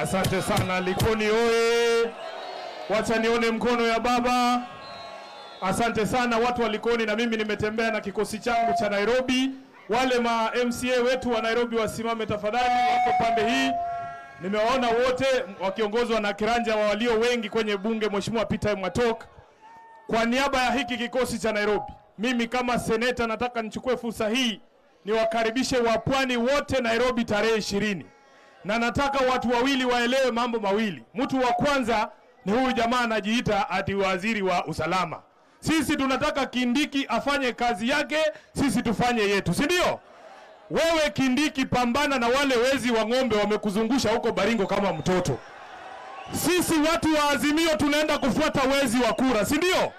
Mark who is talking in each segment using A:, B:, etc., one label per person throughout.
A: Asante sana Likoni oye! Wacha nione mkono ya baba. Asante sana watu wa Likoni, na mimi nimetembea na kikosi changu cha Nairobi. Wale ma MCA wetu wa Nairobi wasimame tafadhali, wako pande hii. Nimewaona wote wakiongozwa na kiranja wa walio wengi kwenye bunge, Mheshimiwa Peter Mwatok. Kwa niaba ya hiki kikosi cha Nairobi, mimi kama seneta nataka nichukue fursa hii niwakaribishe wapwani wote Nairobi tarehe ishirini na nataka watu wawili waelewe mambo mawili. Mtu wa kwanza ni huyu jamaa anajiita ati waziri wa usalama. Sisi tunataka Kindiki afanye kazi yake, sisi tufanye yetu, si ndio? Wewe Kindiki, pambana na wale wezi wa ng'ombe wamekuzungusha huko Baringo kama mtoto. Sisi watu wa Azimio tunaenda kufuata wezi wa kura, si ndio?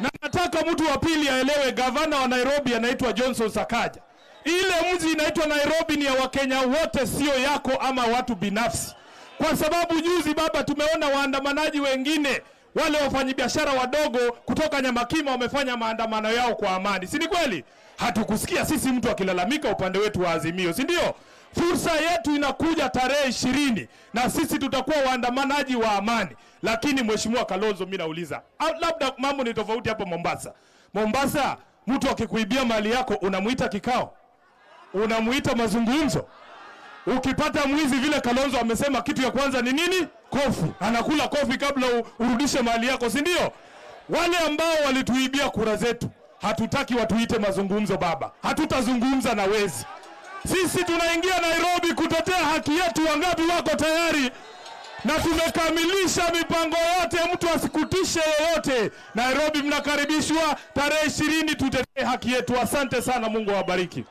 A: Na nataka mtu wa pili aelewe, gavana wa Nairobi anaitwa Johnson Sakaja. Ile mji inaitwa Nairobi ni ya Wakenya wote, sio yako ama watu binafsi, kwa sababu juzi baba, tumeona waandamanaji wengine wale wafanyabiashara wadogo kutoka Nyamakima wamefanya maandamano yao kwa amani, si ni kweli? Hatukusikia sisi mtu akilalamika upande wetu wa Azimio, si ndio? Fursa yetu inakuja tarehe ishirini na sisi tutakuwa waandamanaji wa amani. Lakini mheshimiwa Kalonzo, mimi nauliza, labda mambo ni tofauti hapo Mombasa. Mombasa, mtu akikuibia mali yako unamuita kikao, unamuita mazungumzo. Ukipata mwizi vile Kalonzo amesema, kitu ya kwanza ni nini? Kofi. Anakula kofi kabla urudishe mali yako, si ndio? Wale ambao walituibia kura zetu, hatutaki watuite mazungumzo baba, hatutazungumza na wezi. Sisi tunaingia Nairobi kutetea haki yetu. Wangapi wako tayari? Na tumekamilisha mipango yote, mtu asikutishe yoyote. Nairobi mnakaribishwa tarehe ishirini, tutetee haki yetu. Asante sana, Mungu awabariki.